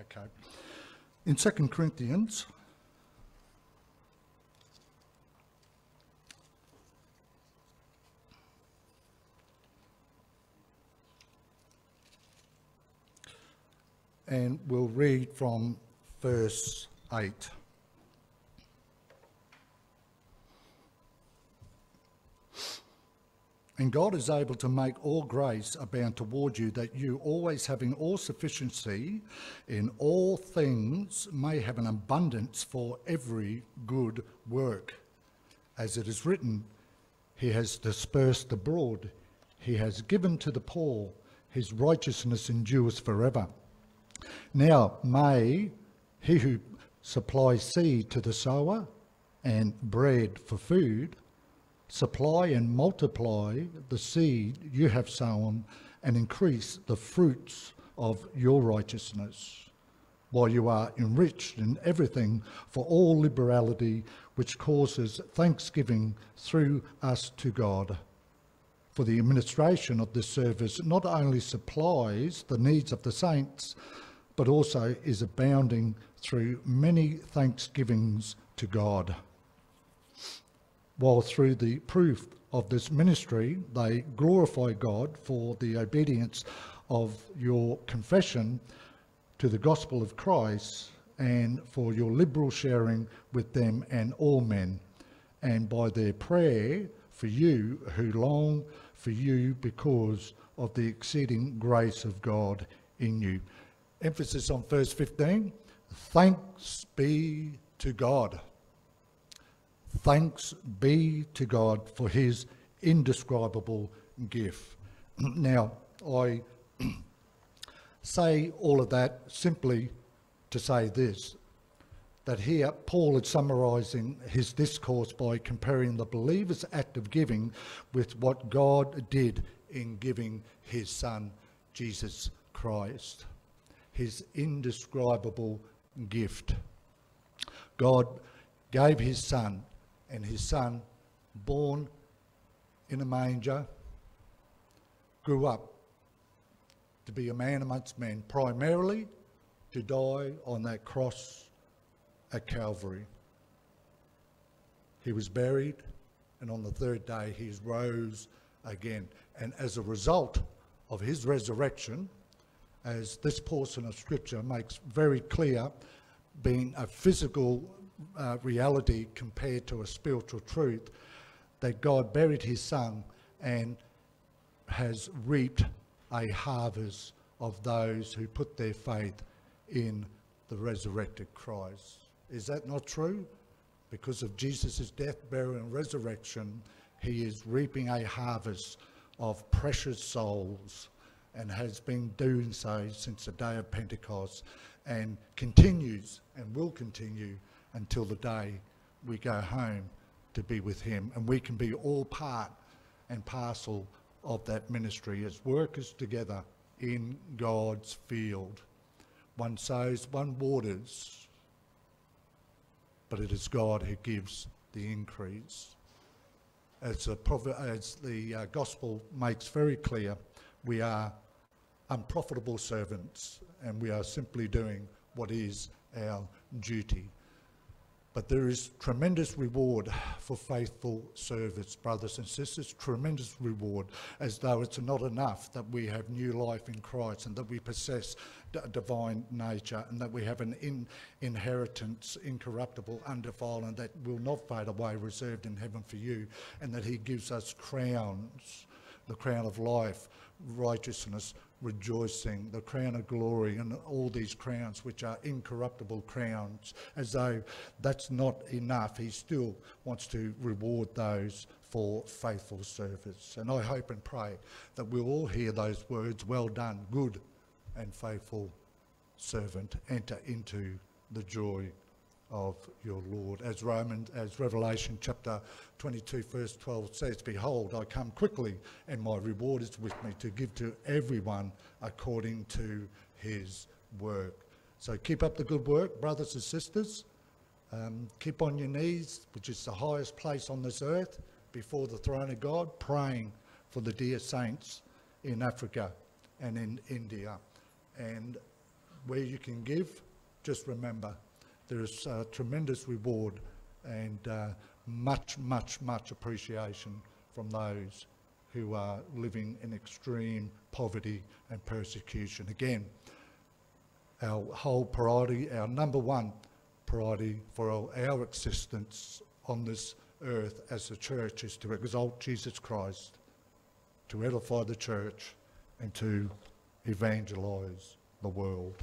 Okay. In 2 Corinthians, and we'll read from verse 8. And God is able to make all grace abound toward you, that you, always having all sufficiency in all things, may have an abundance for every good work. As it is written, He has dispersed abroad, He has given to the poor, His righteousness endures forever. Now may He who supplies seed to the sower and bread for food, supply and multiply the seed you have sown and increase the fruits of your righteousness, while you are enriched in everything for all liberality, which causes thanksgiving through us to God. For the administration of this service not only supplies the needs of the saints, but also is abounding through many thanksgivings to God while through the proof of this ministry they glorify God for the obedience of your confession to the gospel of Christ and for your liberal sharing with them and all men, and by their prayer for you who long for you because of the exceeding grace of God in you. Emphasis on verse 15. Thanks be to God. Thanks be to God for his indescribable gift. Now, I say all of that simply to say this that here Paul is summarizing his discourse by comparing the believer's act of giving with what God did in giving his son, Jesus Christ, his indescribable gift. God gave his son and his son, born in a manger, grew up to be a man amongst men, primarily to die on that cross at Calvary. He was buried, and on the third day he rose again. And as a result of his resurrection, as this portion of Scripture makes very clear, being a physical uh, reality compared to a spiritual truth that God buried his son and has reaped a harvest of those who put their faith in the resurrected Christ. Is that not true? Because of Jesus' death, burial, and resurrection, he is reaping a harvest of precious souls and has been doing so since the day of Pentecost and continues and will continue until the day we go home to be with Him. And we can be all part and parcel of that ministry as workers together in God's field. One sows, one waters, but it is God who gives the increase. As the, as the uh, gospel makes very clear, we are unprofitable servants and we are simply doing what is our duty. But there is tremendous reward for faithful service, brothers and sisters, tremendous reward, as though it's not enough that we have new life in Christ and that we possess a divine nature and that we have an in inheritance, incorruptible, undefiled, and that will not fade away, reserved in heaven for you, and that He gives us crowns, the crown of life, righteousness, rejoicing, the crown of glory, and all these crowns, which are incorruptible crowns, as though that's not enough. He still wants to reward those for faithful service. And I hope and pray that we'll all hear those words well done, good and faithful servant, enter into the joy of your Lord. As Romans, as Revelation chapter 22, verse 12 says, Behold, I come quickly, and my reward is with me to give to everyone according to his work. So keep up the good work, brothers and sisters. Um, keep on your knees, which is the highest place on this earth, before the throne of God, praying for the dear saints in Africa and in India. And where you can give, just remember, there is uh, tremendous reward and uh, much, much, much appreciation from those who are living in extreme poverty and persecution. Again, our whole priority, our number one priority for our, existence on this earth as a church is to exalt Jesus Christ, to edify the church, and to evangelise the world.